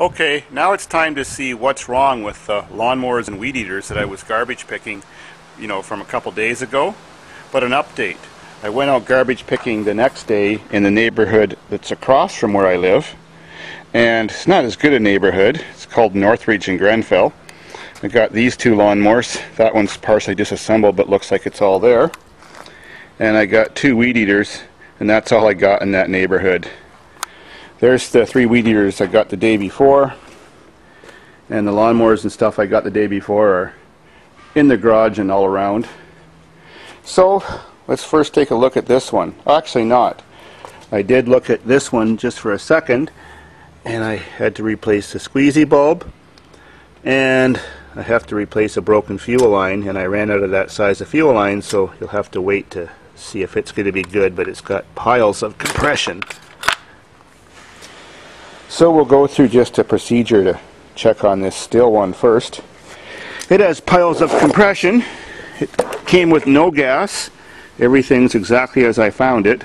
Okay, now it's time to see what's wrong with the lawnmowers and weed eaters that I was garbage picking, you know, from a couple days ago. But an update. I went out garbage picking the next day in the neighborhood that's across from where I live. And it's not as good a neighborhood. It's called Northridge in Grenfell. I got these two lawnmowers. That one's partially disassembled but looks like it's all there. And I got two weed eaters and that's all I got in that neighborhood. There's the three weed eaters I got the day before. And the lawnmowers and stuff I got the day before are in the garage and all around. So let's first take a look at this one. Actually not. I did look at this one just for a second and I had to replace the squeezy bulb and I have to replace a broken fuel line and I ran out of that size of fuel line so you'll have to wait to see if it's going to be good but it's got piles of compression so we'll go through just a procedure to check on this Stihl one first. It has piles of compression. It came with no gas. Everything's exactly as I found it.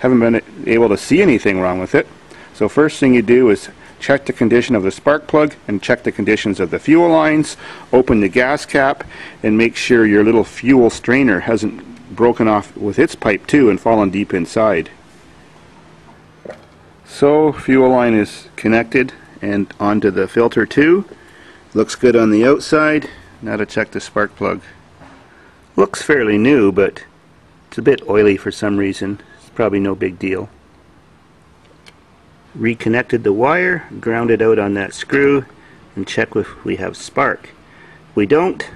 Haven't been able to see anything wrong with it. So first thing you do is check the condition of the spark plug and check the conditions of the fuel lines. Open the gas cap and make sure your little fuel strainer hasn't broken off with its pipe too and fallen deep inside. So fuel line is connected and onto the filter too. Looks good on the outside. Now to check the spark plug. Looks fairly new but it's a bit oily for some reason. It's probably no big deal. Reconnected the wire, ground it out on that screw and check if we have spark. If we don't,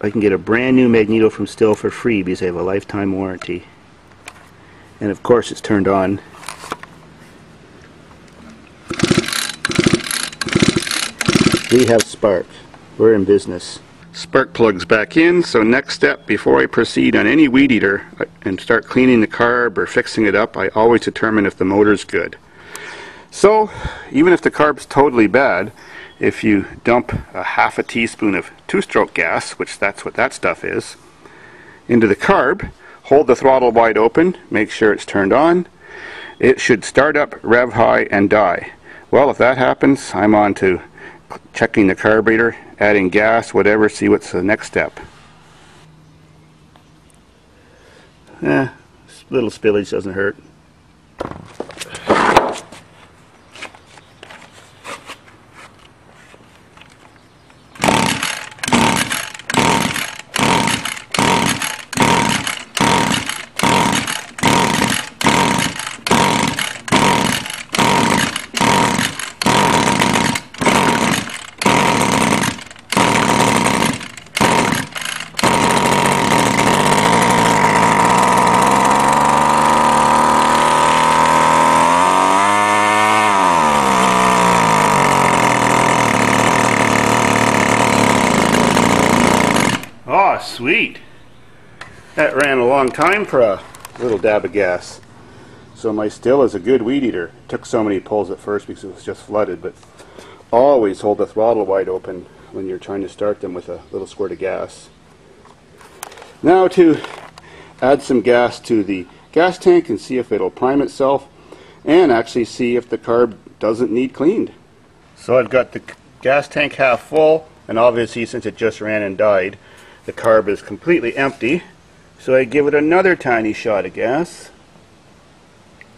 I can get a brand new magneto from Stihl for free because I have a lifetime warranty. And of course it's turned on we have spark. We're in business. Spark plugs back in, so next step before I proceed on any weed eater and start cleaning the carb or fixing it up, I always determine if the motor's good. So, even if the carb's totally bad, if you dump a half a teaspoon of two-stroke gas, which that's what that stuff is, into the carb, hold the throttle wide open, make sure it's turned on, it should start up, rev high, and die. Well, if that happens, I'm on to checking the carburetor, adding gas, whatever, see what's the next step. Eh, little spillage doesn't hurt. Oh, sweet. That ran a long time for a little dab of gas. So my Stihl is a good weed eater. Took so many pulls at first because it was just flooded, but always hold the throttle wide open when you're trying to start them with a little squirt of gas. Now to add some gas to the gas tank and see if it'll prime itself and actually see if the carb doesn't need cleaned. So I've got the gas tank half full and obviously since it just ran and died the carb is completely empty. So I give it another tiny shot of gas.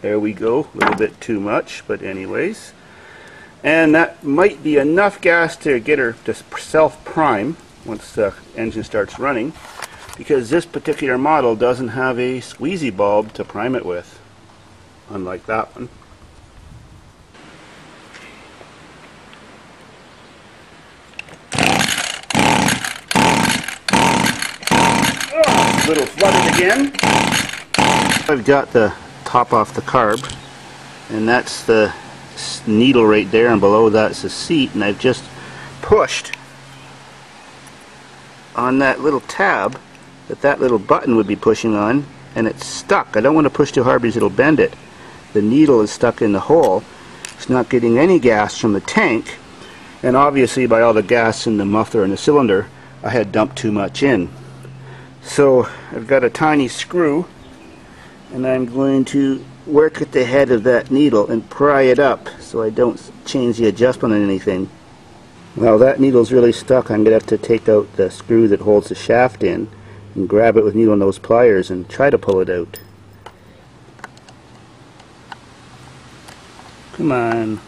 There we go, a little bit too much, but anyways. And that might be enough gas to get her to self-prime once the engine starts running because this particular model doesn't have a squeezy bulb to prime it with, unlike that one. Little flooded again. I've got the top off the carb and that's the needle right there and below that's the seat and I've just pushed on that little tab that that little button would be pushing on and it's stuck. I don't want to push too hard because it'll bend it. The needle is stuck in the hole. It's not getting any gas from the tank and obviously by all the gas in the muffler and the cylinder I had dumped too much in. So I've got a tiny screw and I'm going to work at the head of that needle and pry it up so I don't change the adjustment on anything. Well, that needle's really stuck. I'm going to have to take out the screw that holds the shaft in and grab it with needle nose pliers and try to pull it out. Come on.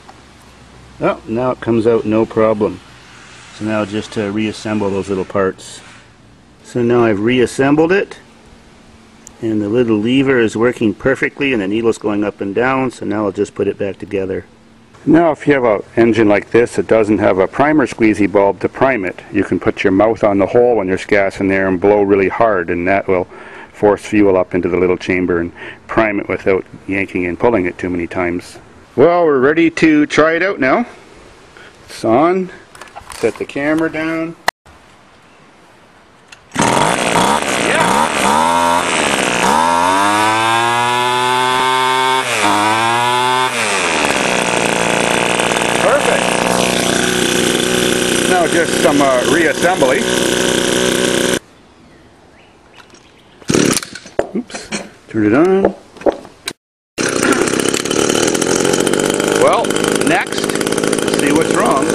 Oh, now it comes out no problem. So now just to reassemble those little parts. So now I've reassembled it and the little lever is working perfectly and the needle's going up and down so now I'll just put it back together. Now if you have an engine like this that doesn't have a primer squeezy bulb to prime it, you can put your mouth on the hole when there's gas in there and blow really hard and that will force fuel up into the little chamber and prime it without yanking and pulling it too many times. Well, we're ready to try it out now. It's on. Set the camera down. Now just some uh, reassembly. Oops. Turn it on. Well, next, see what's wrong.